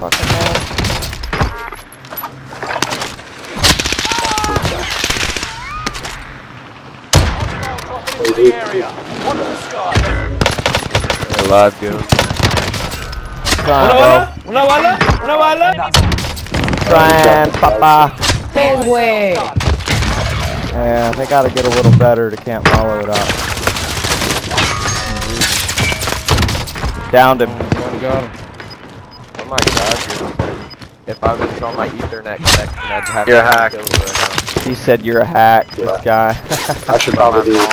fucking hell. Crossing into the area. Watch the sky. Alive, goon. Trying, bro. Una bala, una bala. Trying, papa. His way. Yeah, they gotta get a little better to camp follow it up. Downed him. Oh, got him. My god, dude. If I was on my Ethernet connection, I'd have You're a hack. right now. He said you're a hack, this guy. I should probably do